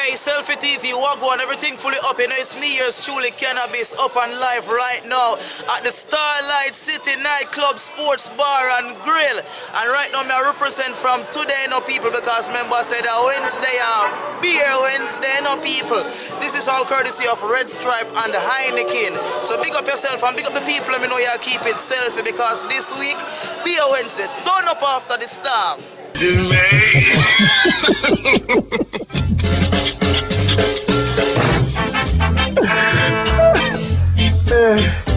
Hey, Selfi TV, Wagwan, everything fully up. You know, it's me, yours truly, Kanabis, up and live right now at the Starlight City Nightclub, Sports Bar and Grill. And right now, I represent from today, know, people, because member said that Wednesday, uh, beer Wednesday, know, people. This is all courtesy of Red Stripe and Heineken. So big up yourself and big up the people, let me know you keep it selfie because this week, beer Wednesday, turn up after the storm. yeah.